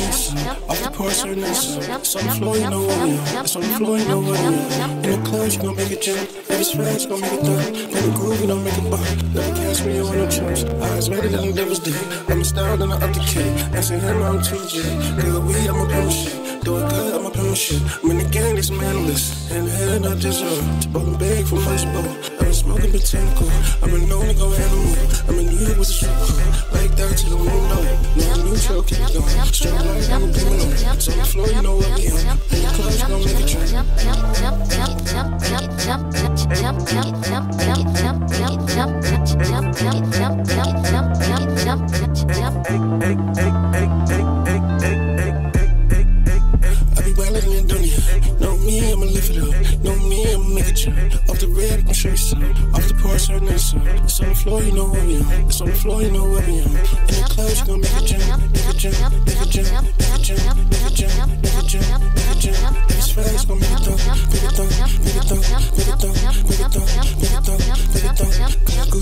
emotions. I can pour sadness. Some flowing over me. Some flowing over you. In the club, you gon' make it jump. Every sweat, she gon' make it done. In the groove, you gon' make it bump. Never catch me on no chance. Eyes redder than the devil's day. I'm a star up the key. kid. Asking him, I'm 2J. Nigga, we, I'm a pimp shit. Do it good, I'm a pimp shit. I'm in the gang, it's manless. In the head, I deserve. Spoken big from first bowl. I'm been smoking botanical. I'm a known to go animal. I'm in New York with a floor, you know where we on. It's on the floor, you know where we on. In the club, you gon' make a jump, make a jump, make a jump.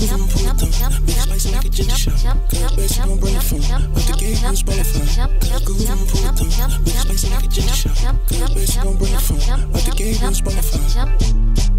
rules on the phone. Make spice like a ginger shot. Cut back, she gon' bring the phone. Out the gate, who's qualified? Cut rules on the. Make spice like a ginger shot. Cut back, she gon' bring the phone. Out the gate, who's qualified?